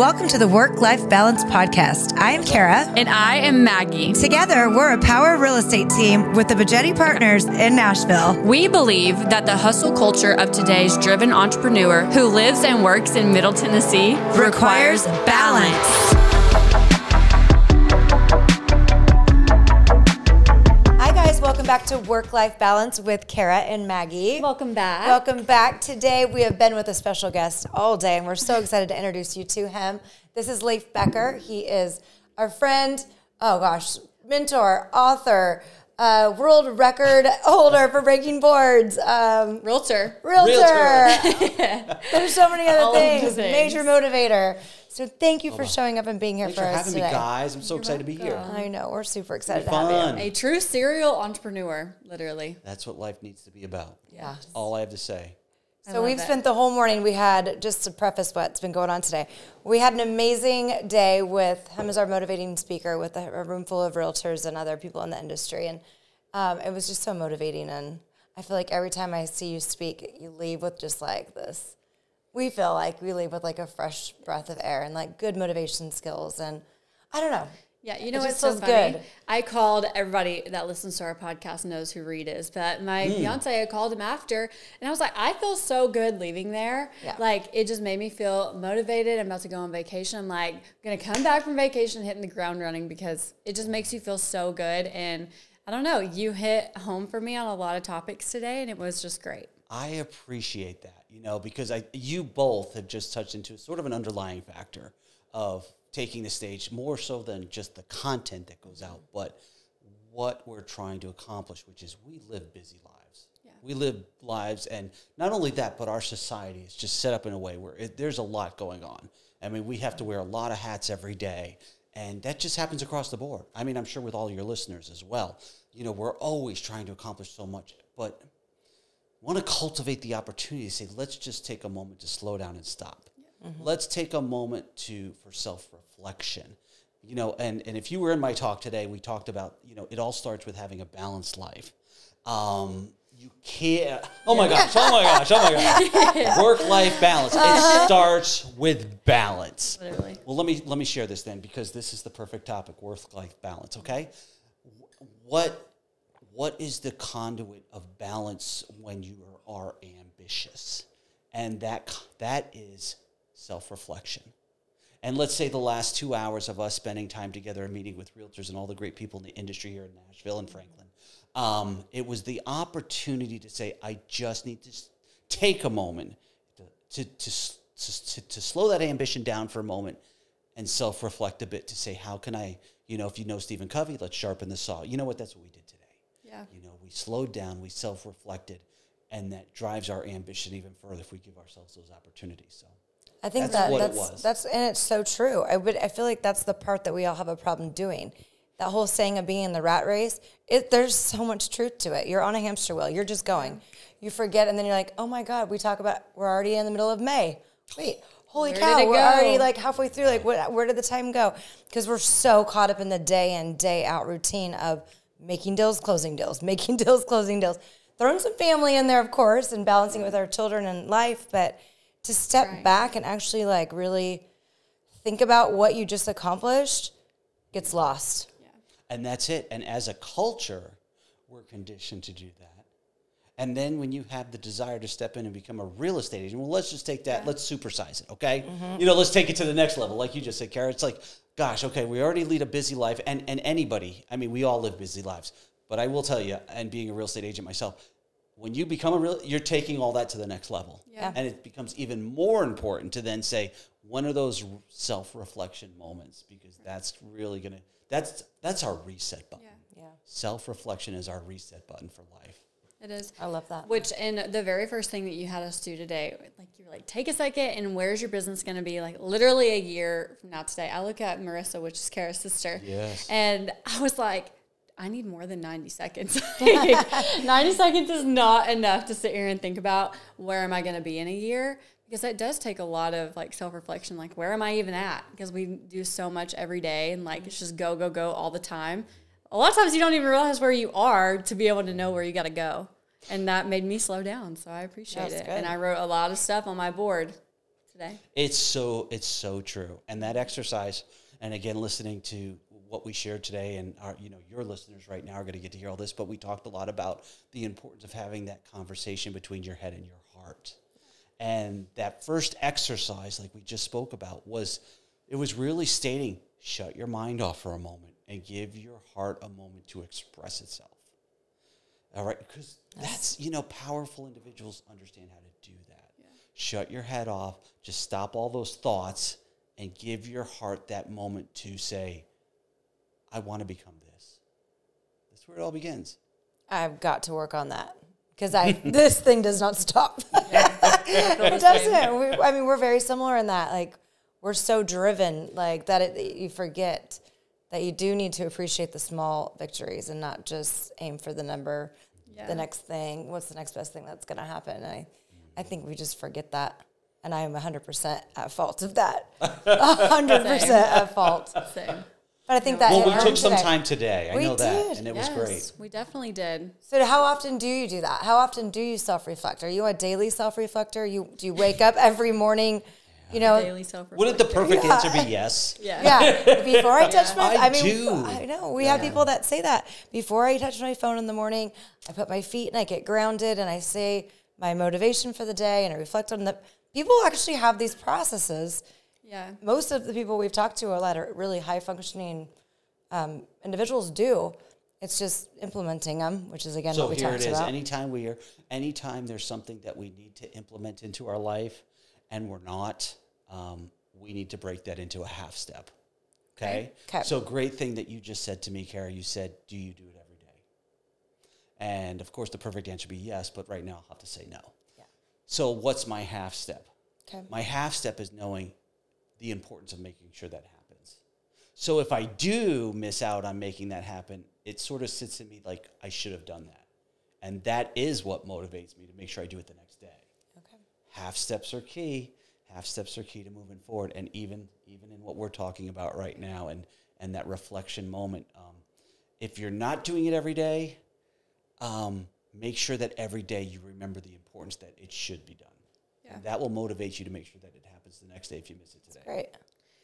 Welcome to the Work Life Balance Podcast. I am Kara. And I am Maggie. Together, we're a power real estate team with the Bajetti Partners in Nashville. We believe that the hustle culture of today's driven entrepreneur who lives and works in Middle Tennessee requires balance. Back to Work Life Balance with Kara and Maggie. Welcome back. Welcome back. Today, we have been with a special guest all day, and we're so excited to introduce you to him. This is Leif Becker. He is our friend, oh gosh, mentor, author, uh, world record holder for breaking boards, um, Realtor. realtor. There's so many other All of the things. things. Major motivator. So thank you for showing up and being here Thanks for for us having today. me, guys. I'm so excited to be here. I know we're super excited to have you. Fun. A true serial entrepreneur, literally. That's what life needs to be about. Yeah. That's all I have to say. So we've it. spent the whole morning. We had just to preface what's been going on today. We had an amazing day with him as our motivating speaker, with a, a room full of realtors and other people in the industry, and um, it was just so motivating. And I feel like every time I see you speak, you leave with just like this. We feel like we leave with like a fresh breath of air and like good motivation skills, and I don't know. Yeah, you know It what's just so feels funny? good. I called everybody that listens to our podcast knows who Reed is, but my Hmm. fiance, I called him after, and I was like, I feel so good leaving there. Yeah. Like it just made me feel motivated. I'm about to go on vacation. I'm like gonna come back from vacation hitting the ground running because it just makes you feel so good. And I don't know, you hit home for me on a lot of topics today, and it was just great. I appreciate that, you know, because I you both have just touched into sort of an underlying factor of taking the stage more so than just the content that goes out, but what we're trying to accomplish, which is we live busy lives. Yeah. We live lives, and not only that, but our society is just set up in a way where it, there's a lot going on. I mean, we have to wear a lot of hats every day, and that just happens across the board. I mean, I'm sure with all your listeners as well. You know, we're always trying to accomplish so much, but want to cultivate the opportunity to say, let's just take a moment to slow down and stop. Let's take a moment to for self reflection. You know, and, and if you were in my talk today, we talked about, you know, it all starts with having a balanced life. Um, you can't, oh my gosh, oh my gosh, oh my gosh. Work life balance. It starts with balance. Literally. Well, let me let me share this then because this is the perfect topic, work life balance, okay? What what is the conduit of balance when you are, ambitious? And that that is self-reflection. And let's say the last 2 hours of us spending time together and meeting with realtors and all the great people in the industry here in Nashville and Franklin. Um, it was the opportunity to say, I just need to take a moment to, to, to, to, to, to slow that ambition down for a moment and self reflect a bit to say, how can I, you know, if you know Stephen Covey, let's sharpen the saw. You know what? That's what we did today. Yeah. You know, we slowed down, we self reflected, and that drives our ambition even further if we give ourselves those opportunities. So, I think That's that what it that's was. that's and it's so true. I would I feel like that's the part that we all have a problem doing. That whole saying of being in the rat race, it there's so much truth to it. You're on a hamster wheel. You're just going. You forget, and then you're like, oh my god, we talk about we're already in the middle of May. Wait, holy Where cow, we're go? already like halfway through. Like, what, where did the time go? Because we're so caught up in the day in day out routine of making deals, closing deals, making deals, closing deals. Throwing some family in there, of course, and balancing it with our children and life, but to step Right. back and actually like really think about what you just accomplished gets lost. and that's it. And as a culture, we're conditioned to do that. And then when you have the desire to step in and become a real estate agent, well, let's just take that, let's supersize it, okay? Mm-hmm. You know, let's take it to the next level. Like you just said, Kara, it's like, gosh, okay, we already lead a busy life. And, and anybody, I mean, we all live busy lives. But I will tell you, and being a real estate agent myself, when you become a real, you're taking all that to the next level. Yeah. And it becomes even more important to then say, when are those self-reflection moments? Because that's really gonna, that's, that's our reset button. Yeah. Yeah. Self-reflection is our reset button for life. It is. I love that. Which in the very first thing that you had us do today, like you were like, take a second and where's your business going to be? Like literally a year from now today. I look at Marissa, which is Kara's sister. Yes. And I was like, I need more than 90 seconds. 90 seconds is not enough to sit here and think about where am I going to be in a year? Because that does take a lot of like self reflection. Like, where am I even at? Because we do so much every day and like it's just go, go, go all the time. A lot of times you don't even realize where you are to be able to know where you got to go. And that made me slow down. So I appreciate That's it. good. And I wrote a lot of stuff on my board today. It's so it's so true. And that exercise, and again, listening to what we shared today, and our you know your listeners right now are going to get to hear all this. But we talked a lot about the importance of having that conversation between your head and your heart. And that first exercise, like we just spoke about, was it was really stating, shut your mind off for a moment and give your heart a moment to express itself. All right, because that's you know powerful individuals understand how to do that. Shut your head off. Just stop all those thoughts and give your heart that moment to say, "I want to become this." That's where it all begins. I've got to work on that because I this thing does not stop. it doesn't. We, I mean, we're very similar in that. Like, we're so driven, like that, it, that you forget that you do need to appreciate the small victories and not just aim for the number, Yeah. the next thing. What's the next best thing that's going to happen? And I, I think we just forget that. And I am 100% at fault of that. 100% at fault. Same. But I think that Well, we took home some today. time today. I We know that, did. and it was great. We definitely did. So how often do you do that? How often do you self-reflect? Are you a daily self-reflector? You do you wake up every morning, you know, Daily self Wouldn't the perfect answer be yes? Yeah. yeah, before I touch my I I, mean do. I know. We have people that say that. Before I touch my phone in the morning, I put my feet and I get grounded and I say my motivation for the day and I reflect on the people actually have these processes. Yeah. Most of the people we've talked to a lot are really high functioning um, individuals do. It's just implementing them, which is again So what we here talked it is. about. Anytime we are, anytime there's something that we need to implement into our life, and we're not, um, we need to break that into a half step. Okay. Okay. So great thing that you just said to me, Kara. You said, "Do you do it every day?" And of course, the perfect answer would be yes. But right now, I'll have to say no. Yeah. So what's my half step? Okay. My half step is knowing the importance of making sure that happens. So if I do miss out on making that happen, it sort of sits in me like I should have done that. And that is what motivates me to make sure I do it the next. Half steps are key. Half steps are key to moving forward. And even even in what we're talking about right now and and that reflection moment, um, if you're not doing it every day, um, make sure that every day you remember the importance that it should be done. And that will motivate you to make sure that it happens the next day if you miss it today. Great.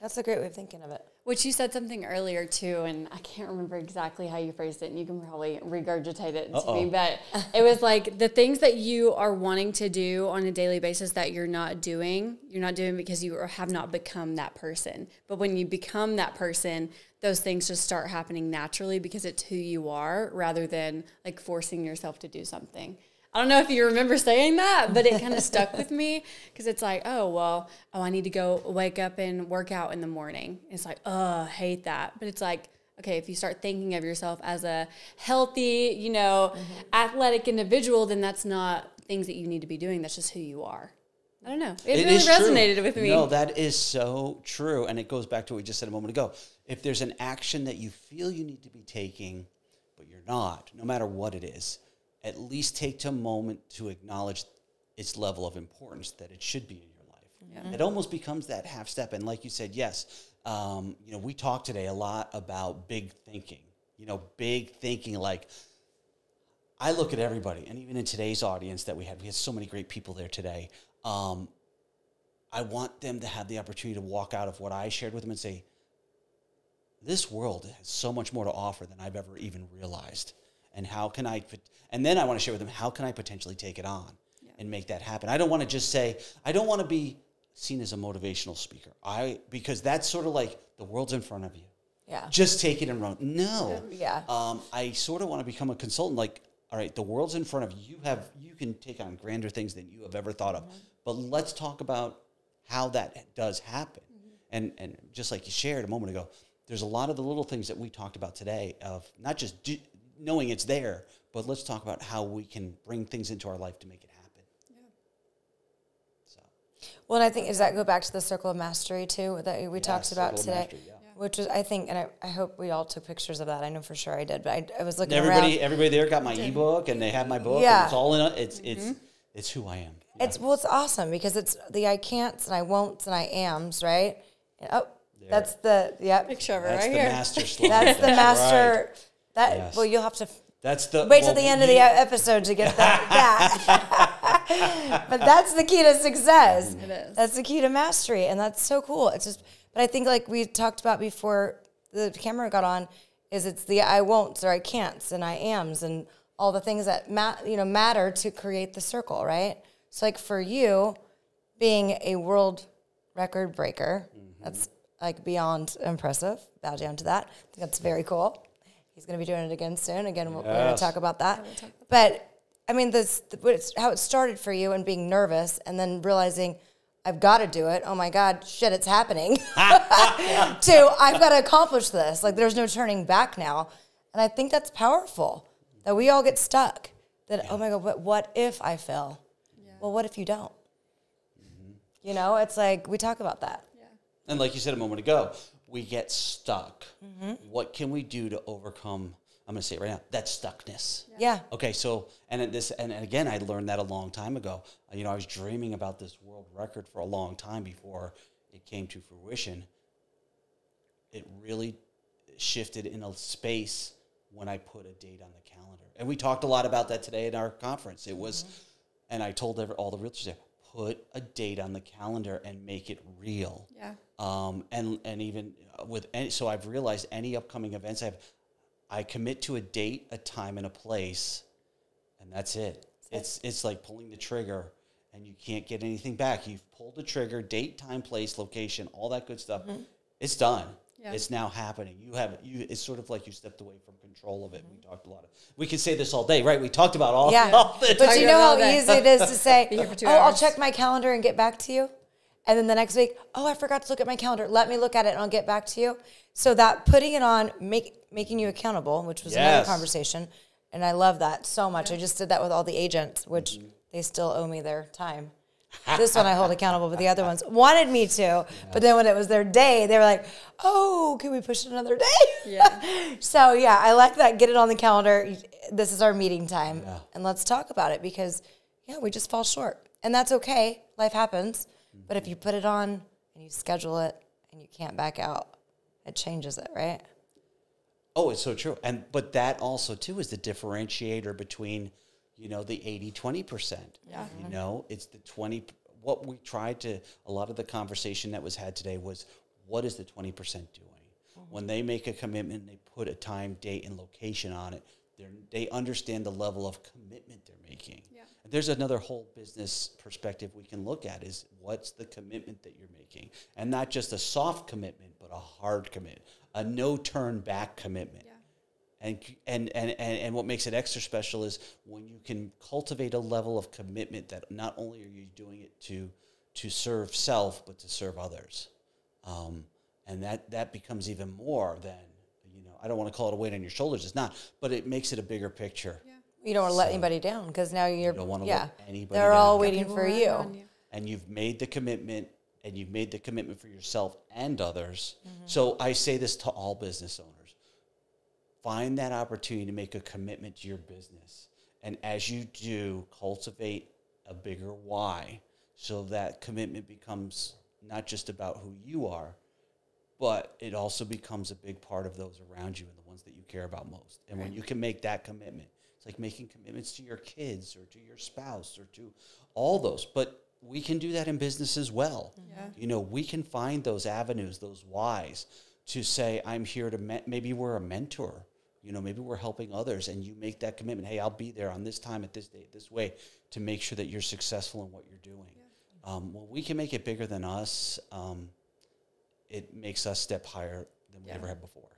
That's a great way of thinking of it. Which you said something earlier too, and I can't remember exactly how you phrased it, and you can probably regurgitate it to me. Uh-oh. But it was like the things that you are wanting to do on a daily basis that you're not doing, you're not doing because you have not become that person. But when you become that person, those things just start happening naturally because it's who you are rather than like forcing yourself to do something. I don't know if you remember saying that, but it kind of stuck with me because it's like, oh, well, oh, I need to go wake up and work out in the morning. It's like, oh, I hate that. But it's like, okay, if you start thinking of yourself as a healthy, you know, mm-hmm. athletic individual, then that's not things that you need to be doing. That's just who you are. I don't know. It, really is true. resonated with me. No, that is so true. And it goes back to what we just said a moment ago. If there's an action that you feel you need to be taking, but you're not, no matter what it is, at least take a moment to acknowledge its level of importance that it should be in your life. It almost becomes that half step. And like you said, yes, um, you know, we talked today a lot about big thinking. You know, big thinking like I look at everybody, and even in today's audience that we had, we had so many great people there today. Um, I want them to have the opportunity to walk out of what I shared with them and say, this world has so much more to offer than I've ever even realized. And how can I, and then I want to share with them, how can I potentially take it on and make that happen? I don't want to just say, I don't want to be seen as a motivational speaker. I, because that's sort of like the world's in front of you. Yeah. Just take it and run. No. Yeah. Um, I sort of want to become a consultant. Like, all right, the world's in front of you. You have you can take on grander things than you have ever thought of. But let's talk about how that does happen. And and just like you shared a moment ago, there's a lot of the little things that we talked about today of not just do, knowing it's there, but let's talk about how we can bring things into our life to make it happen. Yeah. So Well, and I think does that go back to the circle of mastery too that we talked about today, mastery, yeah. which is I think, and I, I hope we all took pictures of that. I know for sure I did, but I, I was looking everybody around. everybody there got my ebook and they have my book. Yeah. And it's all in it. It's it's mm-hmm. it's who I am. Yeah. It's well, it's awesome because it's the I can'ts and I won'ts and I ams, right? And, oh, that's the yep. Picture of it That's right the here. master slide. That's the master. That Yes. well, you'll have to That's the wait till well, the end of the episode to get that. that. but that's the key to success. It is. That's the key to mastery, and that's so cool. It's just, but I think like we talked about before the camera got on, is it's the I won'ts or I can'ts and I am's and all the things that ma- you know matter to create the circle, right? So like for you, being a world record breaker, mm-hmm. that's like beyond impressive. Bow down to that. I think that's very cool. He's going to be doing it again soon. Again, we're going to talk about that. But I mean, this how it started for you and being nervous, and then realizing I've got to do it. Oh my God, shit, it's happening. to I've got to accomplish this. Like there's no turning back now, and I think that's powerful. That we all get stuck. That oh my God, but what if I fail? Well, what if you don't? Mm-hmm. You know, it's like we talk about that. And like you said a moment ago, we get stuck. Mm-hmm. What can we do to overcome? I'm going to say it right now. That stuckness. Yeah. Okay, so and this and, and again, I learned that a long time ago. You know, I was dreaming about this world record for a long time before it came to fruition. It really shifted in a space when I put a date on the calendar, and we talked a lot about that today in our conference. It was, mm-hmm. and I told every, all the realtors there, put a date on the calendar and make it real Yeah. Um, and and even with any, so I've realized any upcoming events I have, I commit to a date, a time, and a place, and that's it. It's it's like pulling the trigger, and you can't get anything back. You've pulled the trigger, date, time, place, location, all that good stuff. It's done. Yeah. It's now happening. You have you. It's sort of like you stepped away from control of it. We talked a lot of. We could say this all day, right? We talked about all. Yeah. all the But you know how easy it is to say, Be here for two oh, I'll check my calendar and get back to you. And then the next week, oh, I forgot to look at my calendar. Let me look at it and I'll get back to you. So that putting it on, make, making you accountable, which was another conversation. And I love that so much. I just did that with all the agents, which Mm-hmm. they still owe me their time. this one I hold accountable, but the other ones wanted me to. But then when it was their day, they were like, oh, can we push it another day? Yeah. So yeah, I like that. Get it on the calendar. This is our meeting time, Yeah. and let's talk about it because yeah, we just fall short, and that's okay. Life happens, but if you put it on and you schedule it and you can't back out, it changes it, right? Oh, it's so true. And but that also too is the differentiator between, you know, the 80 20%. Yeah. You know, it's the 20 what we tried to a lot of the conversation that was had today was what is the 20% doing? Mm-hmm. When they make a commitment, they put a time, date and location on it. They they understand the level of commitment they're making. Yeah. And there's another whole business perspective we can look at is what's the commitment that you're making? And not just a soft commitment, but a hard commitment, a no turn back commitment. Yeah. And, and, and, and, and what makes it extra special is when you can cultivate a level of commitment that not only are you doing it to, to serve self, but to serve others. Um, and that, that becomes even more than, I don't want to call it a weight on your shoulders. It's not, but it makes it a bigger picture. You don't want to let anybody down because now you're don't wanna yeah, let anybody they're all waiting for relying you. and you've made the commitment and you've made the commitment for yourself and others. Mm-hmm. So I say this to all business owners. Find that opportunity to make a commitment to your business. And as you do, cultivate a bigger why so that commitment becomes not just about who you are, but it also becomes a big part of those around you and the ones that you care about most. And when you can make that commitment, it's like making commitments to your kids or to your spouse or to all those. But we can do that in business as well. Yeah. You know, we can find those avenues, those whys to say, I'm here to, me- maybe we're a mentor. You know, maybe we're helping others and you make that commitment. Hey, I'll be there on this time at this date, this way to make sure that you're successful in what you're doing. Um, when we can make it bigger than us, um, it makes us step higher than we Yeah. ever have before.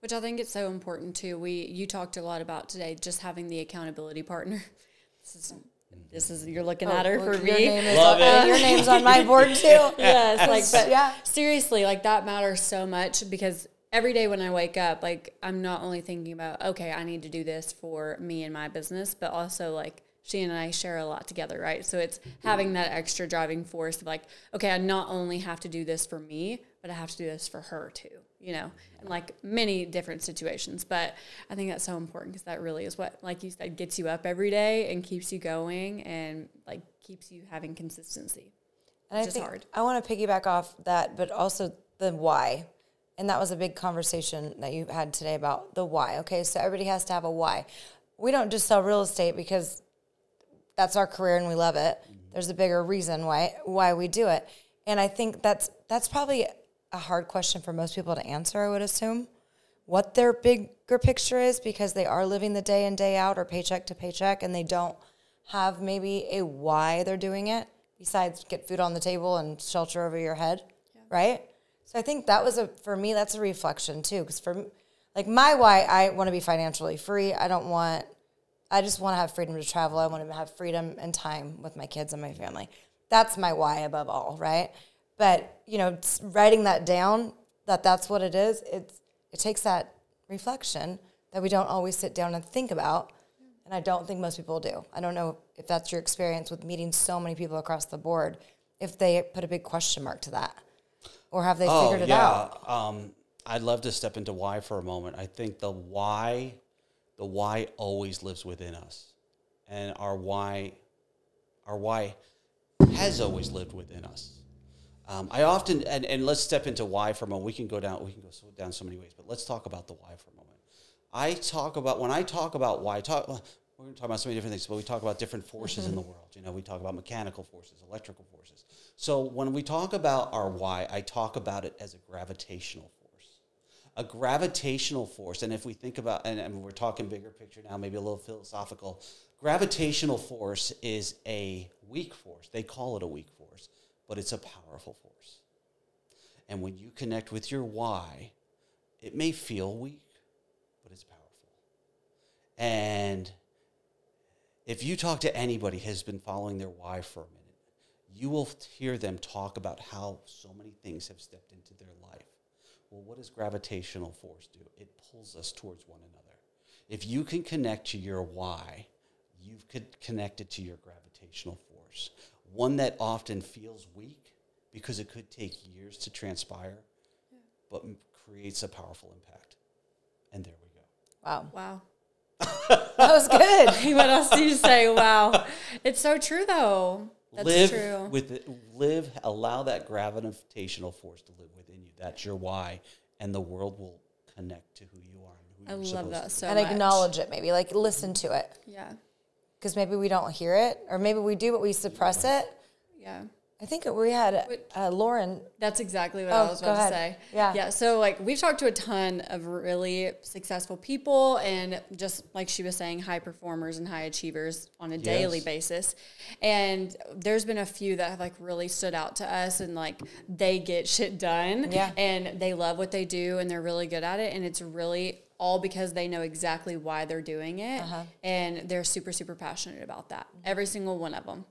Which I think it's so important too. We you talked a lot about today, just having the accountability partner. This is mm-hmm. this is you're looking oh, at her Oh, for look, me. Your, name is Love on, it. your name's on my board too. yes, like but Yeah. seriously, like that matters so much because every day when I wake up, like I'm not only thinking about okay, I need to do this for me and my business, but also like she and I share a lot together, right? So it's mm-hmm. having that extra driving force of like, okay, I not only have to do this for me, but I have to do this for her too, you know, and like many different situations. But I think that's so important because that really is what, like you said, gets you up every day and keeps you going and like keeps you having consistency. And I which is think hard. I want to piggyback off that, but also the why. And that was a big conversation that you had today about the why. Okay, so everybody has to have a why. We don't just sell real estate because that's our career and we love it. Mm-hmm. There's a bigger reason why why we do it. And I think that's that's probably a hard question for most people to answer, I would assume. What their bigger picture is because they are living the day in, day out or paycheck to paycheck and they don't have maybe a why they're doing it besides get food on the table and shelter over your head, right? So I think that was a for me that's a reflection too because for like my why I want to be financially free. I don't want I just want to have freedom to travel. I want to have freedom and time with my kids and my family. That's my why above all, right? But you know, writing that down that that's what it is. It's it takes that reflection that we don't always sit down and think about, and I don't think most people do. I don't know if that's your experience with meeting so many people across the board. If they put a big question mark to that, or have they figured it out? Um, I'd love to step into why for a moment. I think the why, the why always lives within us, and our why, our why, has always lived within us. Um, I often and, and let's step into why for a moment. We can go down. We can go so, down so many ways, but let's talk about the why for a moment. I talk about when I talk about why. Talk. We're going to talk about so many different things, but we talk about different forces in the world. You know, we talk about mechanical forces, electrical forces. So when we talk about our why, I talk about it as a gravitational force. A gravitational force, and if we think about, and, and we're talking bigger picture now, maybe a little philosophical, gravitational force is a weak force. They call it a weak force, but it's a powerful force. And when you connect with your why, it may feel weak, but it's powerful. And if you talk to anybody who's been following their why for a minute, you will hear them talk about how so many things have stepped into their life. Well, what does gravitational force do? It pulls us towards one another. If you can connect to your why, you've could connected to your gravitational force. One that often feels weak because it could take years to transpire, but m- creates a powerful impact. And there we go. Wow, Wow. that was good. what else do you say? Wow. It's so true though. That's live true. with it, live allow that gravitational force to live within you that's your why and the world will connect to who you are and who I you're love supposed that to so and much. acknowledge it, maybe like listen to it. Yeah. Because maybe we don't hear it, or maybe we do, but we suppress it. Yeah. I think we had uh, Lauren. That's exactly what Oh, I was go about to say. Yeah. Yeah. So like we've talked to a ton of really successful people and just like she was saying, high performers and high achievers on a daily basis. And there's been a few that have like really stood out to us and like they get shit done. Yeah. And they love what they do and they're really good at it. And it's really all because they know exactly why they're doing it. Uh-huh. And they're super, super passionate about that. Every single one of them.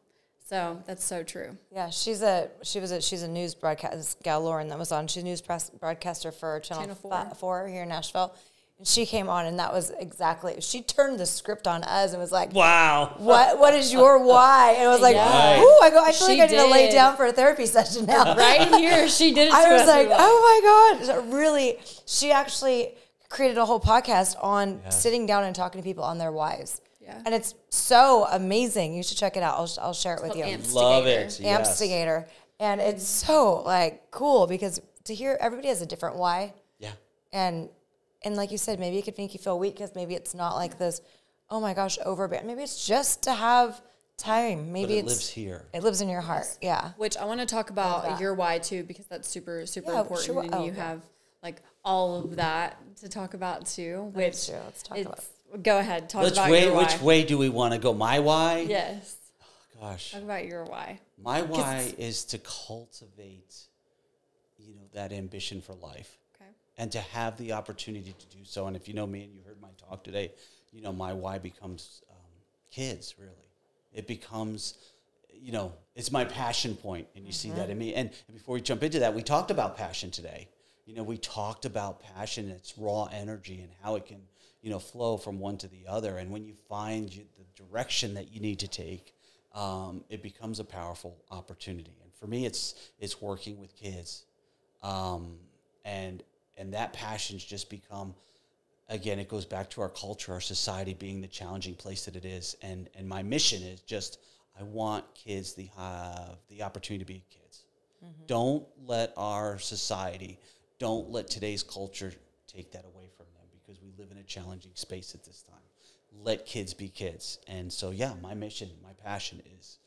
So that's so true. Yeah, she's a she was a she's a news broadcast gal Lauren that was on. She's a news press broadcaster for Channel, Channel Four. four. four here in Nashville. And she came on, and that was exactly. She turned the script on us and was like, wow "What? What is your why?" And it was like, Yeah. "Ooh, I go. I feel She like I need to lay down for a therapy session now." Right here, she did it I was like, oh my God. Really, she actually created a whole podcast on sitting down and talking to people on their wives. Yeah. And it's so amazing. You should check it out. I'll, I'll share it with you. Amps love it yes. Amstigator. And it's so like cool because to hear everybody has a different why. yeah And and like you said, maybe it could make you feel weak because maybe it's not like this, oh my gosh, overbearing. Maybe it's just to have time. Maybe but it it's lives here It lives in your heart. Yeah. Which I want to talk about your why too, because that's super, super Yeah, important. sure. And Oh, you yeah. have like all of that to talk about too. Which That's true. Let's talk it's, about Go ahead, talk which about way your why. which way do we want to go my why Yes, gosh talk about your why. my why is to cultivate you know that ambition for life Okay. and to have the opportunity to do so. And if you know me and you heard my talk today, you know my why becomes um, kids. Really, it becomes, you know, it's my passion point, and you see that in me. And, and before we jump into that, we talked about passion today. You know, we talked about passion, its raw energy, and how it can, you know, flow from one to the other. And when you find you, the direction that you need to take, um, it becomes a powerful opportunity. And for me, it's it's working with kids um, and and that passion's just become again it goes back to our culture our society being the challenging place that it is and and my mission is just i want kids to have the opportunity to be kids don't let our society don't let today's culture take that away from them because we live in a challenging space at this time let kids be kids. And so, yeah, my mission, my passion is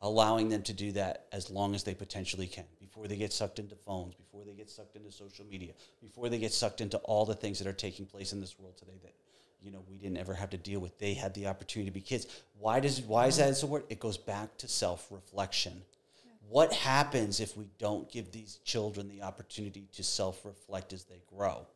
allowing them to do that as long as they potentially can before they get sucked into phones, before they get sucked into social media, before they get sucked into all the things that are taking place in this world today that you know we didn't ever have to deal with. They had the opportunity to be kids. Why does why is that so word? It goes back to self-reflection. What happens if we don't give these children the opportunity to self-reflect as they grow?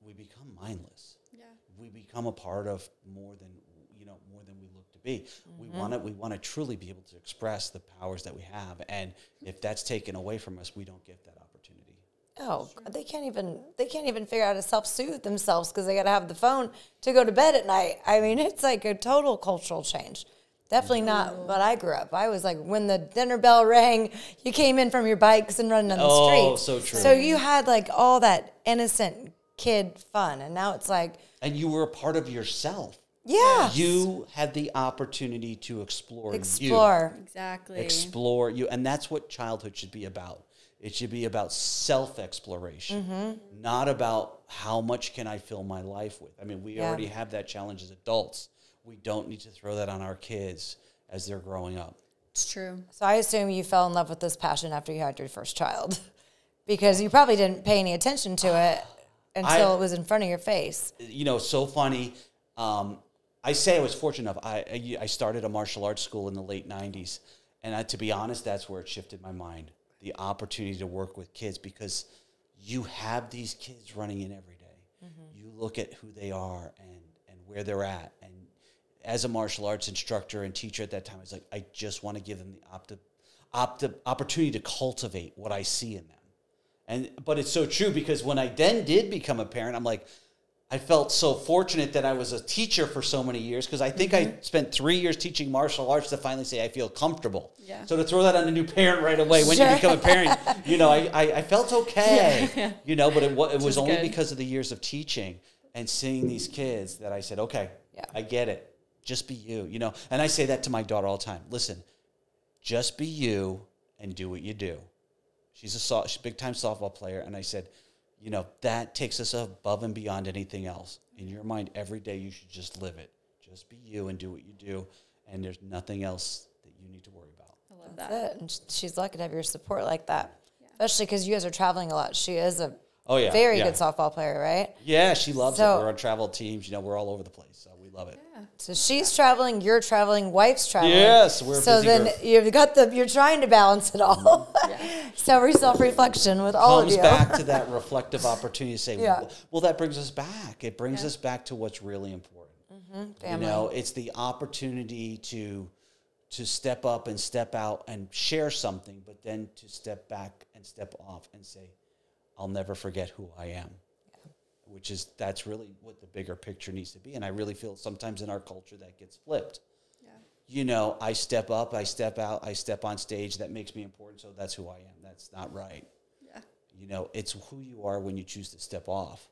We become mindless Yeah. we become a part of more than you know more than we look to be. We mm-hmm. want to we want to truly be able to express the powers that we have, and if that's taken away from us, we don't get that opportunity. Oh, they can't even they can't even figure out how to self soothe themselves because they got to have the phone to go to bed at night. I mean, it's like a total cultural change. Definitely not what I grew up. I was like when the dinner bell rang, you came in from your bikes and running on the Oh, street. so true. So you had like all that innocent kid fun, and now it's like, And you were a part of yourself. yeah, You had the opportunity to explore, explore. Exactly. explore you, and that's what childhood should be about. It should be about self exploration, Mm-hmm. not about how much can I fill my life with. I mean, we Yeah. already have that challenge as adults. We don't need to throw that on our kids as they're growing up. It's true. So I assume you fell in love with this passion after you had your first child, because you probably didn't pay any attention to it until I- it was in front of your face. you know, so funny. Um, I say I was fortunate enough. I, I I started a martial arts school in the late '90s, and I, to be honest, that's where it shifted my mind. The opportunity to work with kids because you have these kids running in every day. You look at who they are and and where they're at, and as a martial arts instructor and teacher at that time, I was like, I just want to give them the opti- opti- opportunity to cultivate what I see in them. And but it's so true because when I then did become a parent, I'm like, I felt so fortunate that I was a teacher for so many years because I think I mm-hmm. spent three years teaching martial arts to finally say I feel comfortable. Yeah. So to throw that on a new parent right away when Sure. you become a parent, you know, I, I, I felt okay. You know, but it, it was only good. because of the years of teaching and seeing these kids that I said, okay, Yeah. I get it. Just be you. You know, and I say that to my daughter all the time. Listen, just be you and do what you do. She's a so- she's a big time softball player, and I said, you know, that takes us above and beyond anything else. In your mind, every day you should just live it. Just be you and do what you do, and there's nothing else that you need to worry about. I love That's that. it. And she's lucky to have your support like that, especially because you guys are traveling a lot. She is a Oh yeah, very yeah. good softball player, right? Yeah, she loves So- it. We're on travel teams. You know, we're all over the place, so we love it. So she's traveling, you're traveling, wife's traveling. Yes, we're so then group. you've got the you're trying to balance it all. Mm-hmm. so self reflection with all comes of you. back to that reflective opportunity to say, Yeah. well, well, that brings us back. It brings us back to what's really important. Mm-hmm. You Family. know, it's the opportunity to to step up and step out and share something, but then to step back and step off and say, I'll never forget who I am. Which is that's really what the bigger picture needs to be. And I really feel sometimes in our culture that gets flipped. Yeah. You know, I step up, I step out, I step on stage, that makes me important, so that's who I am. That's not right Yeah. you know it's who you are when you choose to step off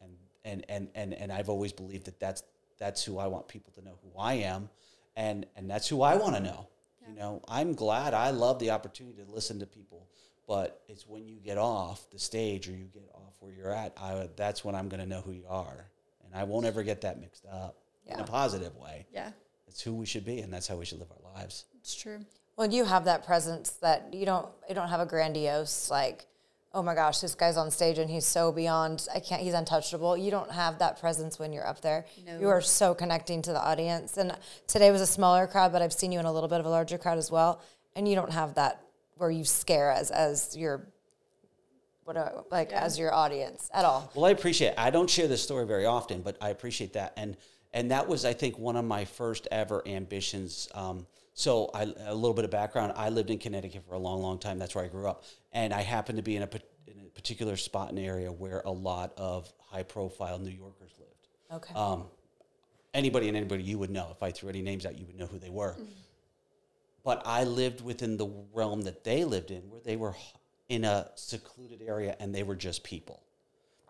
and and and and, and i've always believed that that's that's who i want people to know who i am and and that's who i want to know you know i'm glad i love the opportunity to listen to people but it's when you get off the stage or you get off where you're at I, that's when i'm going to know who you are and i won't ever get that mixed up in a positive way Yeah. it's who we should be and that's how we should live our lives It's true. Well, you have that presence that you don't you don't have a grandiose like, oh my gosh, this guy's on stage and he's so beyond I can't he's untouchable. You don't have that presence when you're up there. No. You are so connecting to the audience. And today was a smaller crowd, but I've seen you in a little bit of a larger crowd as well. And you don't have that where you scare as as your what do- like as your audience at all. Well, I appreciate. It. I don't share this story very often, but I appreciate that, and and that was, I think, one of my first ever ambitions. Um, so, I, a little bit of background: I lived in Connecticut for a long, long time. That's where I grew up, and I happened to be in a, in a particular spot in the area where a lot of high-profile New Yorkers lived. Okay. Um, anybody and anybody you would know. If I threw any names out, you would know who they were. But I lived within the realm that they lived in, where they were in a secluded area and they were just people.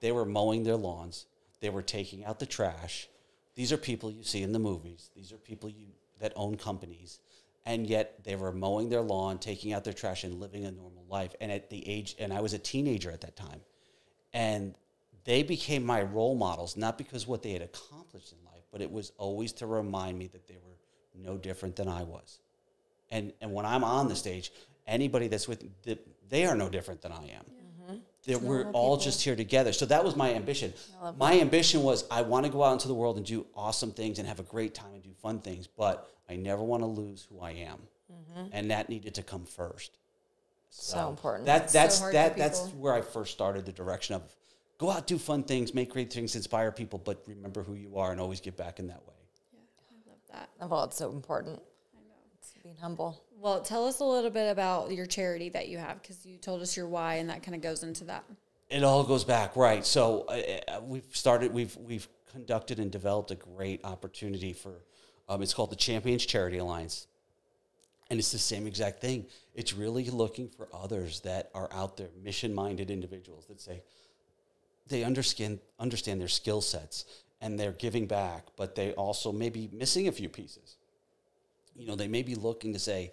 They were mowing their lawns. They were taking out the trash. These are people you see in the movies. These are people you that own companies, and yet they were mowing their lawn, taking out their trash, and living a normal life. And at the age, and I was a teenager at that time, and they became my role models not because what they had accomplished in life but it was always to remind me that they were no different than I was. And and when I'm on the stage, anybody that's with the, they are no different than I am. That we're all just here together. So that was my ambition. My ambition was I want to go out into the world and do awesome things and have a great time and do fun things, but I never want to lose who I am. And that needed to come first. So important. That that's hard that that's where I first started the direction of go out, do fun things, make great things, inspire people, but remember who you are and always get back in that way. Yeah, I love that. well, it's so important. It's being humble. Well, tell us a little bit about your charity that you have because you told us your why, and that kind of goes into that. It all goes back, right? So uh, uh, we've started, we've we've conducted and developed a great opportunity for. Um, it's called the Champions Charity Alliance, and it's the same exact thing. It's really looking for others that are out there, mission-minded individuals that say they understand understand their skill sets and they're giving back, but they also may be missing a few pieces. You know, they may be looking to say,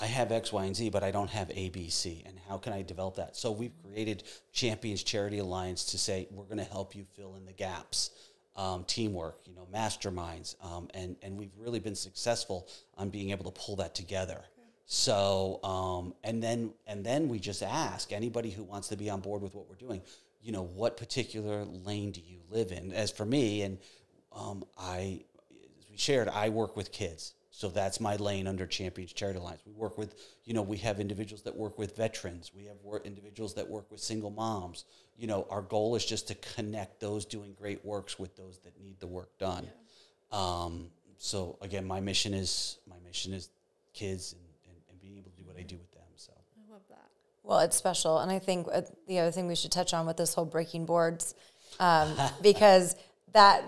I have X, Y, and Z, but I don't have A, B, C. And how can I develop that? So we've created Champions Charity Alliance to say we're going to help you fill in the gaps, um, teamwork, you know, masterminds, um, and and we've really been successful on being able to pull that together. So um, and then and then we just ask anybody who wants to be on board with what we're doing, you know, what particular lane do you live in? As for me, and um, I, as we shared, I work with kids. So that's my lane under Champions Charity Alliance. We work with, you know, we have individuals that work with veterans. We have work, individuals that work with single moms. You know, our goal is just to connect those doing great works with those that need the work done. Um, so again, my mission is my mission is kids and, and, and being able to do what I do with them. So I love that. Well, it's special, and I think uh, the other thing we should touch on with this whole breaking boards, um, because that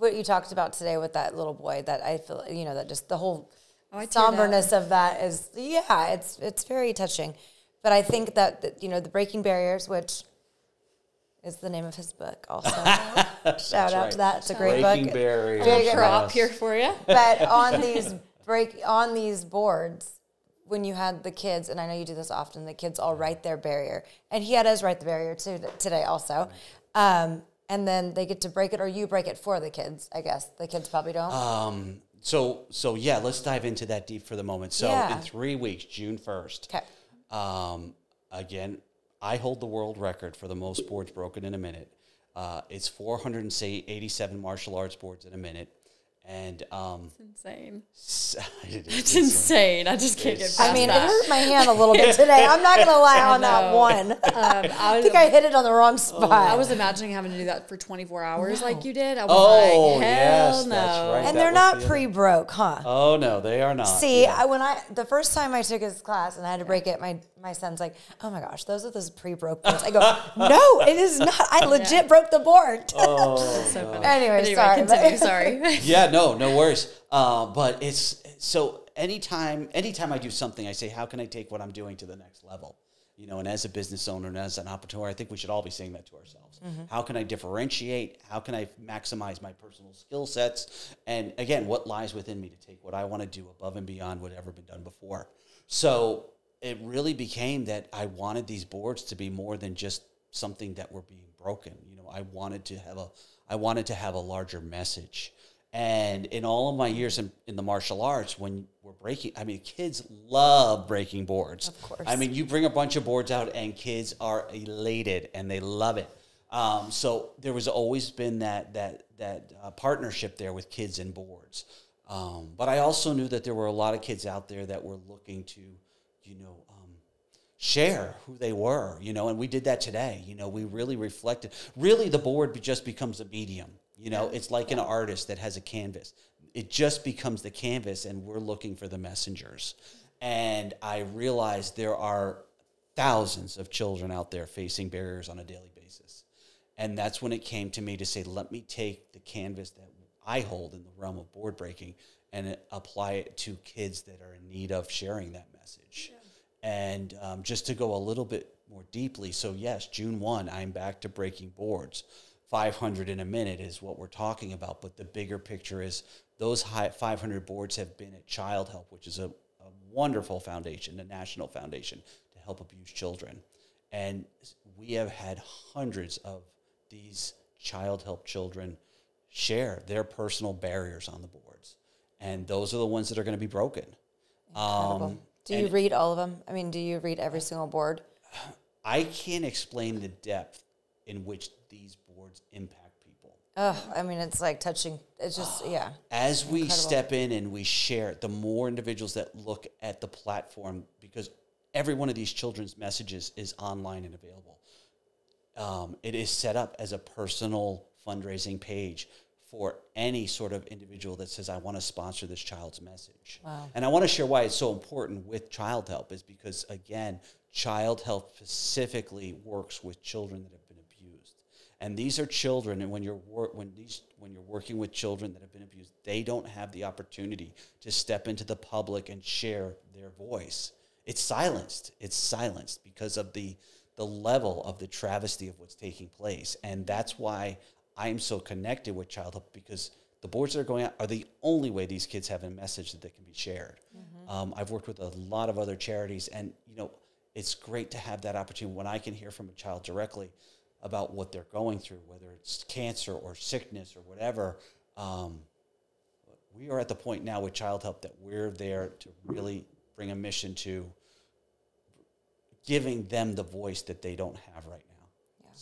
what you talked about today with that little boy, that I feel you know that just the whole Oh, I teared up. somberness of that is yeah, it's it's very touching. But I think that, that you know the breaking barriers, which is the name of his book, also shout out right. to that. It's a great breaking book. barriers. Very. Prop here for you. but on these break on these boards when you had the kids and i know you do this often the kids all write their barrier and he had us write the barrier too today also um, and then they get to break it or you break it for the kids i guess the kids probably don't Um, so so yeah, let's dive into that deep for the moment. So Yeah. in three weeks, June first. okay Um, again, I hold the world record for the most boards broken in a minute. Uh, it's 487 martial arts boards in a minute, and um, Insane. it It's is insane. I just can't get past i mean it hurt my hand a little bit today i'm not gonna lie on that one Um, I, i think i hit it on the wrong spot I was imagining having to do that for 24 hours like you did. I was Oh, like, hell yes, no. that's right. and that they're not the pre-broke huh Oh no, they are not. See, Yeah. I, when I the first time I took his class and I had to break it, my my son's like, "Oh my gosh, those are those pre-broke boards." I go, "No, it is not. I legit broke the board." Oh, So funny. Anyway, But sorry, Continue, sorry. yeah, no, no worries. Uh, but it's so anytime, anytime I do something, I say, how can I take what I'm doing to the next level? You know, and as a business owner and as an entrepreneur, I think we should all be saying that to ourselves. How can I differentiate? How can I maximize my personal skill sets? And again, what lies within me to take what I want to do above and beyond what ever been done before? So it really became that I wanted these boards to be more than just something that were being broken. You know, I wanted to have a I wanted to have a larger message. And in all of my years in, in the martial arts, when we're breaking, I mean, kids love breaking boards. Of course. I mean, you bring a bunch of boards out, and kids are elated and they love it. Um, so there was always been that that that uh, partnership there with kids and boards. Um, but I also knew that there were a lot of kids out there that were looking to, you know, um, share who they were, you know, and we did that today. You know, we really reflected. Really, the board just becomes a medium. You know, it's like an artist that has a canvas. It just becomes the canvas, and we're looking for the messengers. And I realized there are thousands of children out there facing barriers on a daily basis. And that's when it came to me to say, let me take the canvas that I hold in the realm of board breaking and apply it to kids that are in need of sharing that message. And um, just to go a little bit more deeply, so yes, June 1, I'm back to breaking boards. 500 in a minute is what we're talking about, but the bigger picture is those high 500 boards have been at Childhelp, which is a, a wonderful foundation, a national foundation to help abused children. And we have had hundreds of these Childhelp children share their personal barriers on the boards, and those are the ones that are going to be broken. Um, do you read all of them? I mean, do you read every single board? I can't explain the depth in which these boards impact people. Oh, I mean, it's like touching. It's just yeah. As we step in and we share, the more individuals that look at the platform, because every one of these children's messages is online and available. Um, it is set up as a personal fundraising page for any sort of individual that says, I want to sponsor this child's message. And I want to share why it's so important with Childhelp is because, again, Childhelp specifically works with children that have been abused. And these are children, and when you're wor- when these when you're working with children that have been abused, they don't have the opportunity to step into the public and share their voice. It's silenced. It's silenced because of the the level of the travesty of what's taking place, and that's why I'm so connected with Childhelp because the boards that are going out are the only way these kids have a message that they can be shared. Um, I've worked with a lot of other charities, and you know, it's great to have that opportunity when I can hear from a child directly about what they're going through, whether it's cancer or sickness or whatever. Um, we are at the point now with Childhelp that we're there to really bring a mission to giving them the voice that they don't have right now.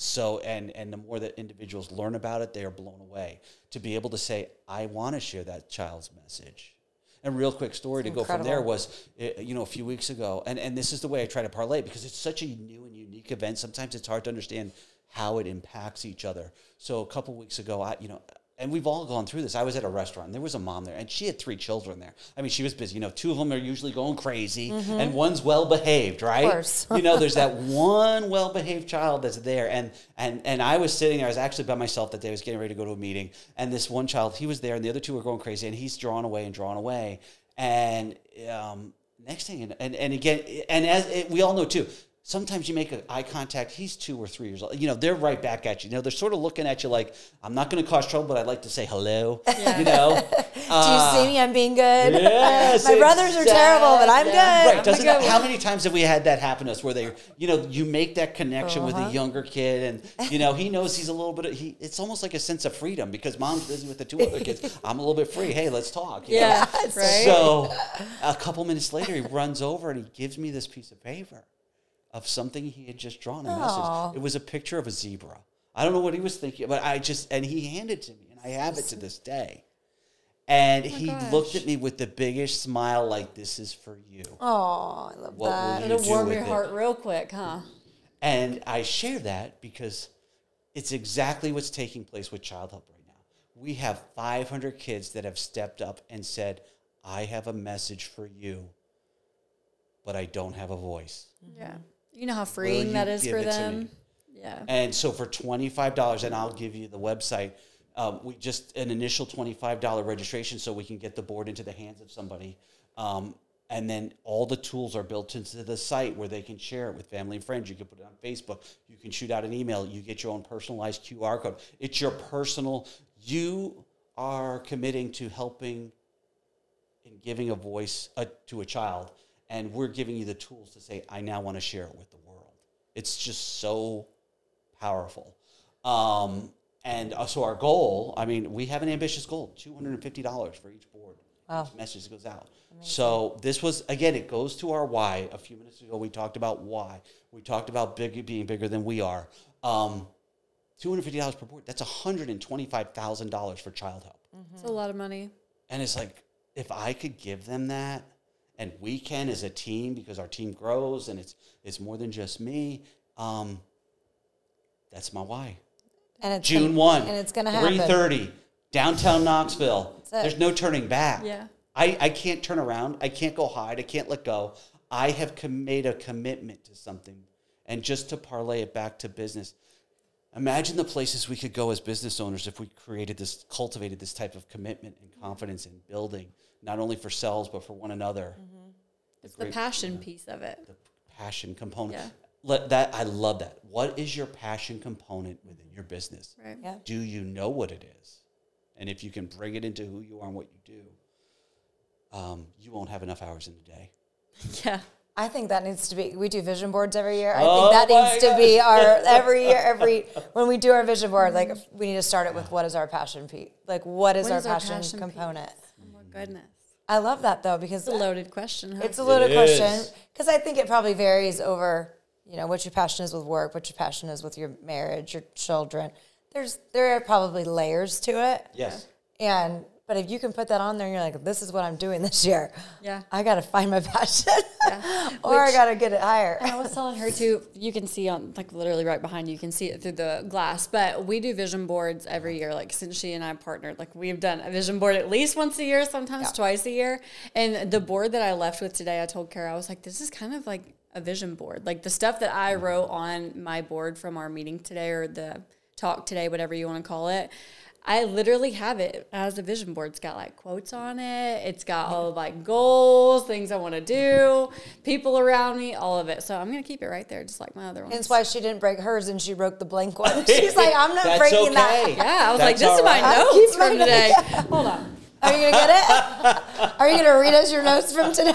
So, and and the more that individuals learn about it, they are blown away to be able to say, "I want to share that child's message." And real quick story to go from there was, uh, you know, a few weeks ago, and and this is the way I try to parlay because it's such a new and unique event. Sometimes it's hard to understand how it impacts each other. So a couple weeks ago, I, you know, and we've all gone through this. I was at a restaurant. And there was a mom there, and she had three children there. I mean, she was busy. You know, two of them are usually going crazy, and one's well behaved, right? Of course. you know, there's that one well behaved child that's there, and and and I was sitting there. I was actually by myself that day. I was getting ready to go to a meeting, and this one child, he was there, and the other two were going crazy, and he's drawn away and drawn away, and um, next thing, and and, and again, and as it, we all know too. Sometimes you make a eye contact. He's two or three years old. You know, they're right back at you. You know, they're sort of looking at you like, "I'm not going to cause trouble, but I'd like to say hello." You know, do you see me? I'm being good. Uh, yes, My brothers are terrible, but I'm Yeah. good. Right. Doesn't that, how many times have we had that happen to us where they, you know, you make that connection with a younger kid and, you know, he knows he's a little bit, of, he, it's almost like a sense of freedom because mom's busy with the two other kids. I'm a little bit free. Hey, let's talk. you know? Yeah, right. So a couple minutes later, he runs over and he gives me this piece of paper of something he had just drawn a message. It was a picture of a zebra. I don't know what he was thinking, but I just, and he handed it to me and I have it to this day. And oh he looked at me with the biggest smile, like, this is for you. Oh, I love What that. It'll warm with your it? heart real quick, huh? And I share that because it's exactly what's taking place with Childhelp right now. We have 500 kids that have stepped up and said, I have a message for you, but I don't have a voice. Mm-hmm. Yeah. You know how freeing that is for them. Yeah. And so for $25, and I'll give you the website, um, we just an initial $25 registration so we can get the board into the hands of somebody. Um, and then all the tools are built into the site where they can share it with family and friends. You can put it on Facebook. You can shoot out an email. You get your own personalized QR code. It's your personal. You are committing to helping and giving a voice uh, to a child, and we're giving you the tools to say, I now want to share it with the world. It's just so powerful. Um, and uh, so our goal, I mean, we have an ambitious goal: two hundred and fifty dollars for each board. Each message goes out. So this was again, it goes to our why. A few minutes ago, we talked about why. We talked about big being bigger than we are. Um, two hundred fifty dollars per board. That's one hundred and twenty-five thousand dollars for Childhelp. It's a lot of money. And it's like, if I could give them that, and we can as a team, because our team grows and it's it's more than just me. Um, that's my why. And it's June gonna, one, and it's gonna happen. Three thirty, downtown Knoxville. There's no turning back. Yeah. I, I can't turn around. I can't go hide. I can't let go. I have com- made a commitment to something. And just to parlay it back to business, imagine the places we could go as business owners if we created this, cultivated this type of commitment and confidence in building, not only for selves, but for one another. It's the passion piece of it. The passion component. Yeah. Let that I love that. What is your passion component within your business? Right. Yeah. Do you know what it is? And if you can bring it into who you are and what you do, um, you won't have enough hours in the day. Yeah. I think that needs to be. We do vision boards every year. I Oh think that my needs to be our every year. Every when we do our vision board, like we need to start it with what is our passion, Pete? Like what is What our is our passion, passion component? My goodness. I love that though because It's a loaded question. Huh? it's a loaded It question because I think it probably varies over you know what your passion is with work, what your passion is with your marriage, your children. There's there are probably layers to it, Yes. and but if you can put that on there, and you're like, this is what I'm doing this year. Yeah. I got to find my passion, Yeah. or I got to get it higher. And I was telling her too, you can see on like literally right behind you, you can see it through the glass. But we do vision boards every year. Like since she and I partnered, like we've done a vision board at least once a year, sometimes twice a year. And the board that I left with today, I told Kara, I was like, this is kind of like a vision board. Like the stuff that I mm-hmm. wrote on my board from our meeting today or the talk today, whatever you want to call it. I literally have it as a vision board. It's got like quotes on it. It's got all of like goals, things I want to do, people around me, all of it. So I'm gonna keep it right there, just like my other ones. That's why she didn't break hers and she broke the blank one. She's like, I'm not That's breaking okay. that. yeah, I was like, That's this is my right. I'll notes from today. Hold on. Are you gonna get it? Are you gonna read us your notes from today?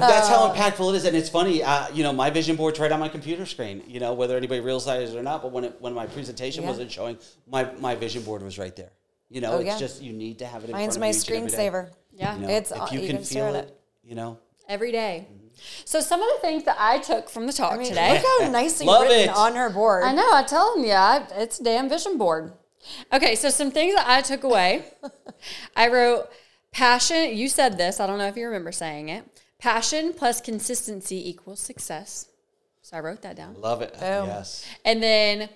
But that's Oh. how impactful it is, and it's funny. Uh, you know, my vision board's right on my computer screen. You know, whether anybody realizes it or not. But when it, when my presentation Yeah. wasn't showing, my my vision board was right there. You know, Oh, it's yeah. just you need to have it. In Mine's front my of you each and screensaver. Yeah, You know, It's if all- you you can can stare feel it, it. you know. every day. So some of the things that I took from the talk I mean, today. look how nicely Love written it. on her board. I know. I'm telling you, I, it's a damn vision board. Okay, so some things that I took away. I wrote passion. You said this. I don't know if you remember saying it. Passion plus consistency equals success. So I wrote that down. Love it. Boom. Yes. And then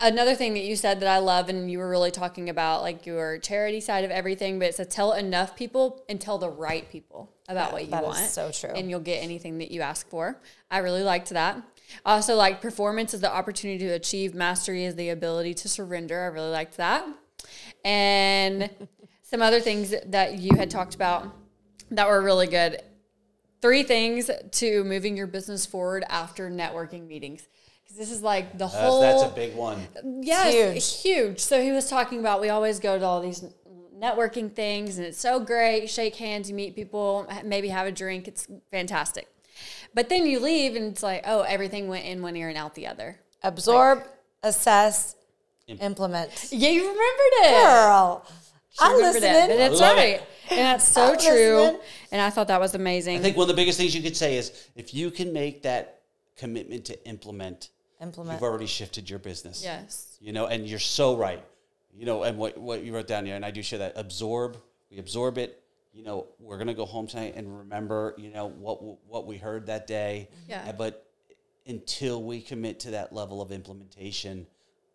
another thing that you said that I love, and you were really talking about like your charity side of everything, but it's to tell enough people and tell the right people about what you that is want. so true. And you'll get anything that you ask for. I really liked that. Also, like performance is the opportunity to achieve mastery is the ability to surrender. I really liked that. And some other things that you had talked about that were really good three things to moving your business forward after networking meetings. Because this is like the That's, whole. that's a big one. Yes, huge. So he was talking about we always go to all these networking things and it's so great. Shake hands, you meet people, maybe have a drink. It's fantastic. But then you leave and it's like, oh, everything went in one ear and out the other. Absorb, assess, implement. Yeah, you remembered it. Girl, She I'm remembered it. And it's Love right. it. And that's so I'm true. listening. And I thought that was amazing. I think one of the biggest things you could say is if you can make that commitment to implement, Implement. you've already shifted your business. yes. You know, and you're so right. You know, and what, what you wrote down here, and I do share that absorb, we absorb it. You know, we're going to go home tonight and remember, you know, what, what we heard that day. Yeah. But until we commit to that level of implementation,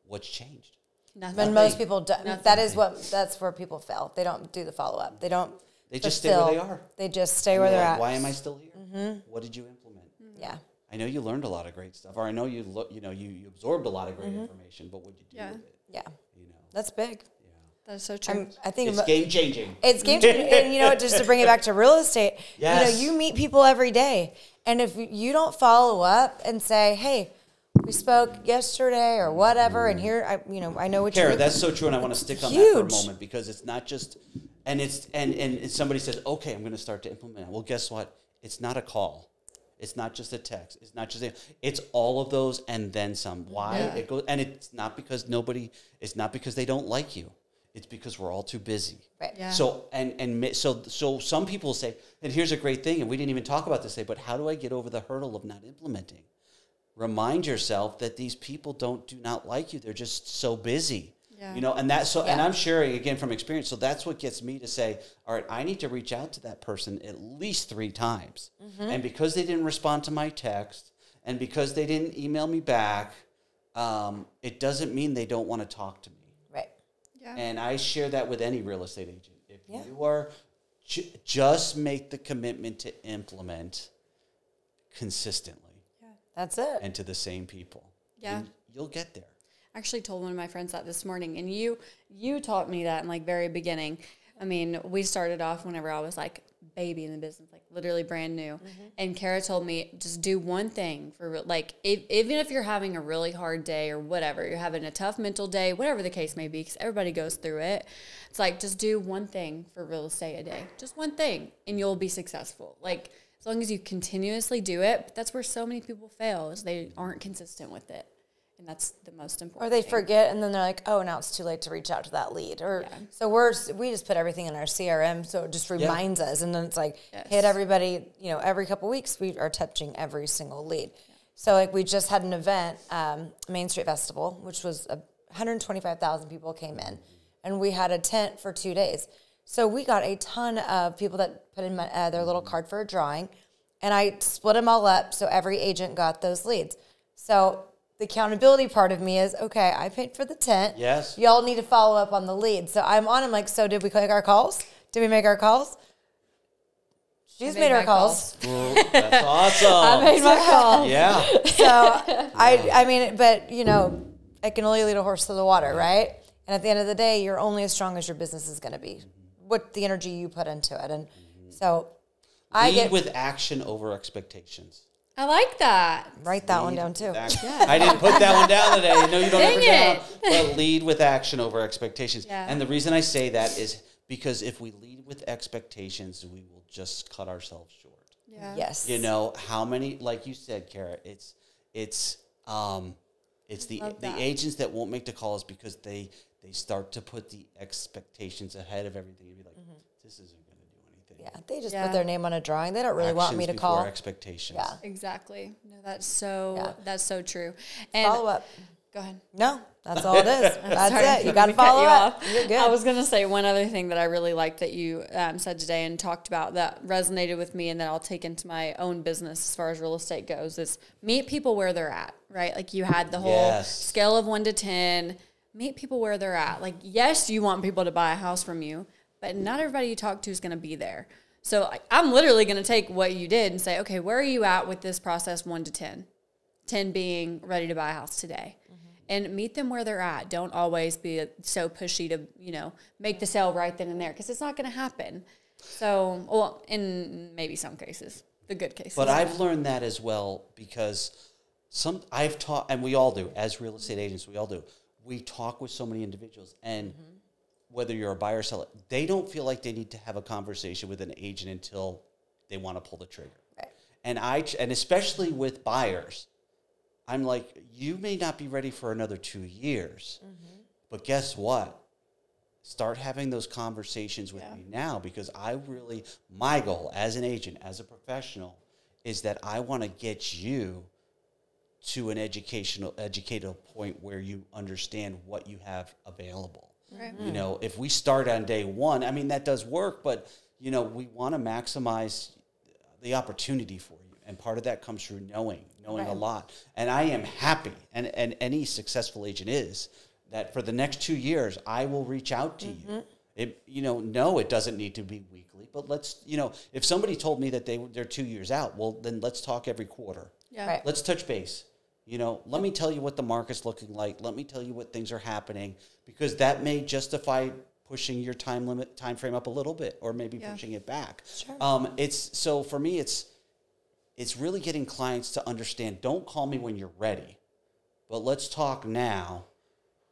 what's changed? Nothing. When most people do, Nothing. that is what that's where people fail. They don't do the follow up. They don't. They just stay where they are. They just stay where You're they're at. Why am I still here? Mm-hmm. What did you implement? Mm-hmm. Yeah. I know you learned a lot of great stuff, or I know you lo- you know you, you absorbed a lot of great mm-hmm. information, but what did you do Yeah. with it? Yeah. You know, That's big. Yeah. That is so true. I'm, I think it's game changing. It's game changing. and you know, just to bring it back to real estate, Yes. you know, you meet people every day. And if you don't follow up and say, hey, we spoke yesterday or whatever, and here, I, you know, I know what Kara, you're that's so true, and I want to stick on that for a moment because it's not just, and it's and and somebody says, okay, I'm going to start to implement it. Well, guess what? It's not a call. It's not just a text. It's not just a, it's all of those and then some. Why Yeah. it goes, and it's not because nobody. It's not because they don't like you. It's because we're all too busy. Right. Yeah. So and and so so some people say, and here's a great thing, and we didn't even talk about this today. But how do I get over the hurdle of not implementing? Remind yourself that these people don't do not like you. They're just so busy. Yeah. You know, and that's so. And I'm sharing again from experience. So that's what gets me to say, all right, I need to reach out to that person at least three times. And because they didn't respond to my text, and because they didn't email me back, um, it doesn't mean they don't want to talk to me. right. yeah. And I share that with any real estate agent. If Yeah. you are ju- just make the commitment to implement consistently That's it. and to the same people, Yeah. and you'll get there. I actually told one of my friends that this morning, and you you taught me that in like very beginning. I mean, we started off whenever I was like baby in the business, like literally brand new. Mm-hmm. And Kara told me just do one thing for real- like if, even if you're having a really hard day or whatever, you're having a tough mental day, whatever the case may be, because everybody goes through it. It's like just do one thing for real estate a day, just one thing, and you'll be successful. Like as long as you continuously do it, but that's where so many people fail is they aren't consistent with it, and that's the most important. Or they thing. forget, and then they're like, "Oh, now it's too late to reach out to that lead." Or so we're we just put everything in our CRM, so it just reminds us, and then it's like Yes. hit everybody. You know, every couple weeks we are touching every single lead. So like we just had an event, um, Main Street Festival, which was a 125,000 people came in, and we had a tent for two days. So we got a ton of people that put in my, uh, their little card for a drawing, and I split them all up so every agent got those leads. So the accountability part of me is okay. I paid for the tent. Yes. Y'all need to follow up on the lead. So I'm on. I'm like, so did we make our calls? Did we make our calls? She's made made, her my calls. That's awesome. I made my call. yeah. So I, I mean, but you know, I can only lead a horse to the water, right? And at the end of the day, you're only as strong as your business is going to be, what the energy you put into it. And so I Lead get with action over expectations. I like that. write that one down too. action. I didn't put that one down today. No, you don't have Dang it down. But lead with action over expectations. Yeah. And the reason I say that is because if we lead with expectations, we will just cut ourselves short. Yeah. Yes. You know how many, like you said, Kara. It's it's um, it's the Love the that. agents that won't make the calls because they they start to put the expectations ahead of everything and be like, this isn't going to do anything. Yeah, they just Yeah. put their name on a drawing. They don't really want me to call. before expectations. Yeah. Exactly. No, that's so Yeah. that's so true. And Follow up. Go ahead. No, that's all it is. That's Sorry, it. You got to follow you up. off. You're good. I was going to say one other thing that I really liked that you um, said today and talked about that resonated with me and that I'll take into my own business as far as real estate goes is meet people where they're at, right? Like you had the whole Yes. scale of one to 10, meet people where they're at. Like, yes, you want people to buy a house from you, but not everybody you talk to is going to be there. So I'm literally going to take what you did and say, okay, where are you at with this process one to 10? 10 being ready to buy a house today. Mm-hmm. And meet them where they're at. Don't always be uh, so pushy to, you know, make the sale right then and there because it's not going to happen. So, well, in maybe some cases, the good cases. But I've learned that as well because some I've taught, and we all do as real estate agents. We all do. We talk with so many individuals, and whether you're a buyer or seller, they don't feel like they need to have a conversation with an agent until they want to pull the trigger. Right. And I and especially with buyers, I'm like, you may not be ready for another two years, mm-hmm. but guess what? Start having those conversations with Yeah. me now because I really, my goal as an agent, as a professional, is that I want to get you to an educational, educational point where you understand what you have available. Right. You know, if we start on day one, I mean, that does work, but, you know, we want to maximize the opportunity for you. And part of that comes through knowing, knowing a lot. And I am happy, and, and any successful agent is, that for the next two years, I will reach out to you. Mm-hmm. It, you know, no, it doesn't need to be weekly, but let's, you know, if somebody told me that they, they're two years out, well, then let's talk every quarter. Yeah. Right. Let's touch base. You know, let me tell you what the market's looking like. Let me tell you what things are happening because that may justify pushing your time limit time frame up a little bit or maybe Yeah. pushing it back. Sure. Um, it's so for me it's it's really getting clients to understand don't call me when you're ready. But let's talk now.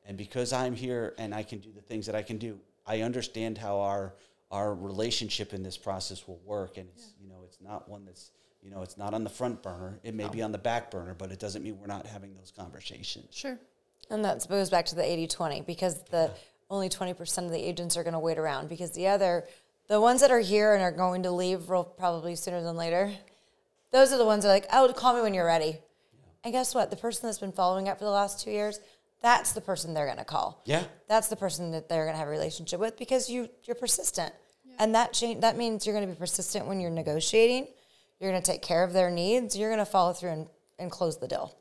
And because I'm here and I can do the things that I can do, I understand how our our relationship in this process will work and it's you know it's not one that's you know it's not on the front burner it may be on the back burner but it doesn't mean we're not having those conversations Sure. And that goes back to the 80 20 because the only 20% of the agents are going to wait around because the other, the ones that are here and are going to leave real, probably sooner than later, those are the ones that are like, oh, call me when you're ready. And guess what? The person that's been following up for the last two years, that's the person they're going to call. yeah That's the person that they're going to have a relationship with because you, you're persistent. And that change, that means you're going to be persistent when you're negotiating. You're going to take care of their needs. You're going to follow through and, and close the deal.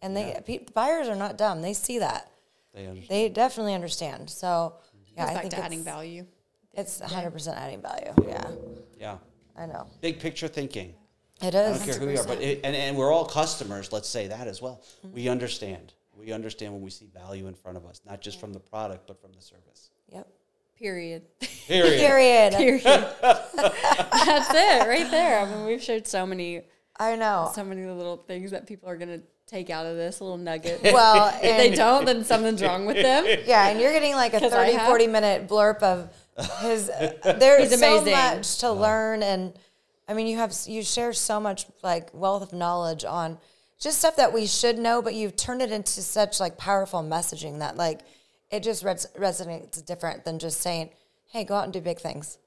And they pe- buyers are not dumb. They see that. they understand They definitely understand. So yeah, Goes I back think to adding it's, value. it's 100% adding value. Yeah, yeah I know. big picture thinking It is. I don't is. care who you are, but it, and, and we're all customers. Let's say that as well. Mm-hmm. We understand. We understand when we see value in front of us, not just from the product, but from the service. Yep. Period. Period. Period. Period. That's it right there. I mean, we've shared so many, I know. so many little things that people are gonna take out of this little nugget. Well, if they don't, then something's wrong with them. Yeah, and you're getting like a I 30, have- 40 minute blurb of his. There's He's so much to learn, and I mean, you have you share so much like wealth of knowledge on just stuff that we should know, but you've turned it into such like powerful messaging that like it just res- resonates different than just saying, "Hey, go out and do big things."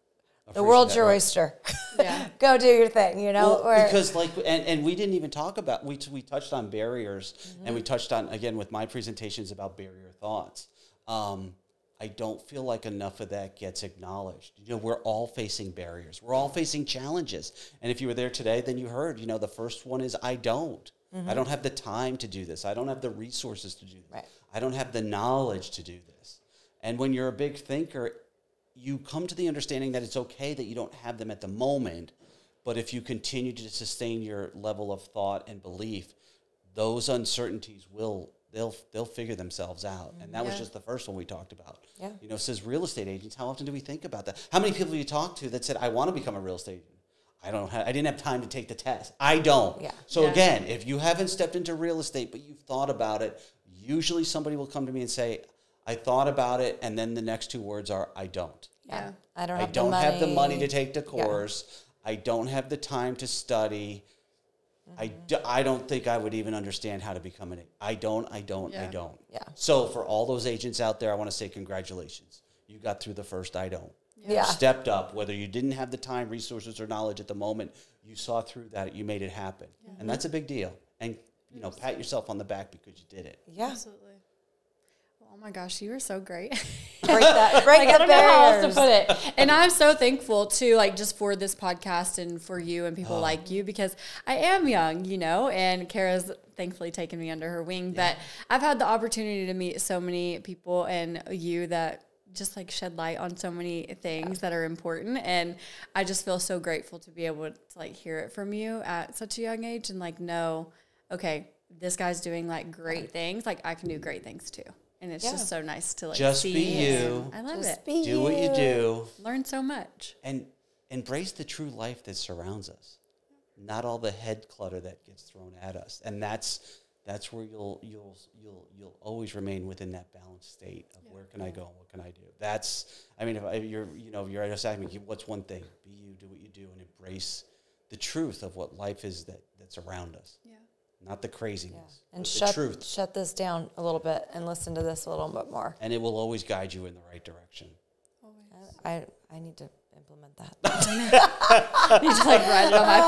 The world's that, your right. oyster. Yeah. go do your thing. You know, Well, Or- because like and, and we didn't even talk about we we touched on barriers and Mm-hmm. we touched on again with my presentations about barrier thoughts. Um, I don't feel like enough of that gets acknowledged. You know, we're all facing barriers. We're all facing challenges. And if you were there today, then you heard. You know, the first one is I don't. I don't have the time to do this. I don't have the resources to do this. Mm-hmm. Right. I don't have the knowledge to do this. And when you're a big thinker, you come to the understanding that it's okay that you don't have them at the moment, but if you continue to sustain your level of thought and belief, those uncertainties will they'll they'll figure themselves out. And that was just the first one we talked about. Yeah. You know, says real estate agents. How often do we think about that? How many people you talked to that said, "I want to become a real estate agent"? I don't have. I didn't have time to take the test. I don't. Yeah. So Yeah. again, if you haven't stepped into real estate but you've thought about it, usually somebody will come to me and say, "I thought about it," and then the next two words are, "I don't." Yeah. I don't I have don't the have the money money to take the course. I don't have the time to study. I, Mm-hmm. do, I don't think I would even understand how to become an I don't, I don't, I don't. Yeah. So for all those agents out there, I want to say congratulations. You got through the first I don't. Yeah. Stepped up, whether you didn't have the time, resources, or knowledge at the moment, you saw through that, you made it happen. And that's a big deal. And, you know, pat yourself on the back because you did it. Yeah. Absolutely. Oh my gosh, you are so great. Break that. Break like, I don't know how else to put it. And I'm so thankful too, like just for this podcast and for you and people like you because I am young, you know, and Kara's thankfully taken me under her wing. But I've had the opportunity to meet so many people and you that just like shed light on so many things that are important and I just feel so grateful to be able to like hear it from you at such a young age and like know, okay, this guy's doing like great things, like I can do great things too. And it's Yeah. just so nice to like Just see be you. I love Just it be Do what you do. learn so much. and embrace the true life that surrounds us not all the head clutter that gets thrown at us and that's that's where you'll you'll you'll you'll always remain within that balanced state of where can I go and what can I do that's I mean if, I, you're you know if you're just asking me what's one thing be you do what you do and embrace the truth of what life is that that's around us Yeah. Not the craziness And but shut the truth shut this down a little bit and listen to this a little bit more. and it will always guide you in the right direction I I need to implement that. Need to like write it on my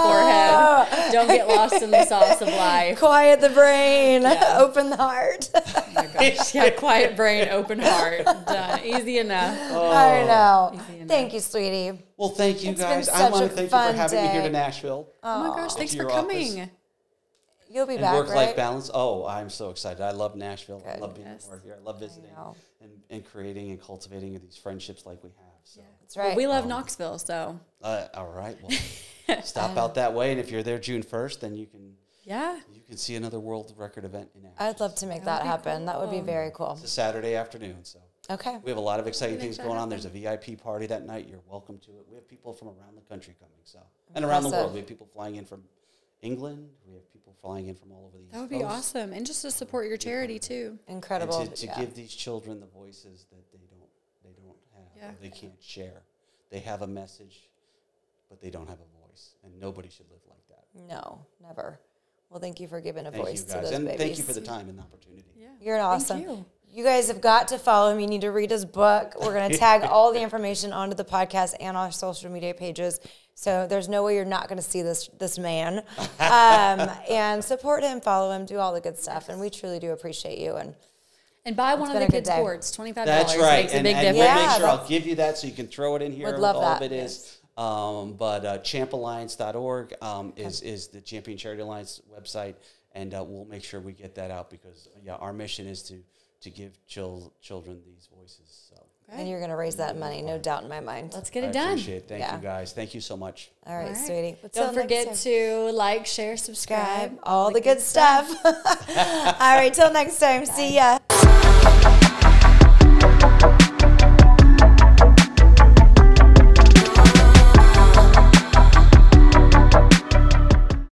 forehead. Don't get lost in the sauce of life. Quiet the brain, Yeah. open the heart. Oh my gosh. Yeah, quiet brain, open heart. Done. Easy enough. Oh. I know. Enough. Thank you, sweetie. well thank you It's been guys I want to thank you for having me here to Nashville oh. oh my gosh, thanks for coming. office. Coming. You'll be and back, work life right? balance. Oh, I'm so excited. I love Nashville. I love being Yes. here. I love visiting know. and, and creating and cultivating these friendships like we have. So, That's right. We love Knoxville, so uh, all right. Well, stop out that way. And if you're there June 1st, then you can yeah. you can see another world record event in Nashville. I'd love to make that, would be happen. That would be very cool. It's a Saturday afternoon. So Okay. we have a lot of exciting things that going on. There's a VIP party that night. You're welcome to it. We have people from around the country coming. So and around the world. We have people flying in from England. We have people flying in from all over the East That would be Coast. awesome. And just to support your charity too. Incredible. And to, to yeah. give these children the voices that they don't they don't have Yeah. they can't share. They have a message, but they don't have a voice, and nobody should live like that. No, never. Well, thank you for giving a Thank voice you to those and babies. thank you for the time and the opportunity. Yeah. You're an awesome. you. You guys have got to follow him. You need to read his book. We're going to tag all the information onto the podcast and our social media pages. So there's no way you're not going to see this this man. Um, and support him, follow him, do all the good stuff. And we truly do appreciate you. And And buy one of the good kids' day. boards. Twenty five That's right, makes a and, big and difference. we'll Yeah, make sure I'll give you that so you can throw it in here. Would with love all that. of it is. Um, but uh, champalliance.org um, is is the Champion Charity Alliance website, and uh, we'll make sure we get that out because yeah, our mission is to to give chil- children these voices. So and you're going to raise that money, no doubt in my mind. Let's get I it done. appreciate it. Thank Yeah. you guys. Thank you so much. All right, All right. sweetie. Until Don't forget to like, share, subscribe, subscribe, all the good stuff. all right, till next time. See ya.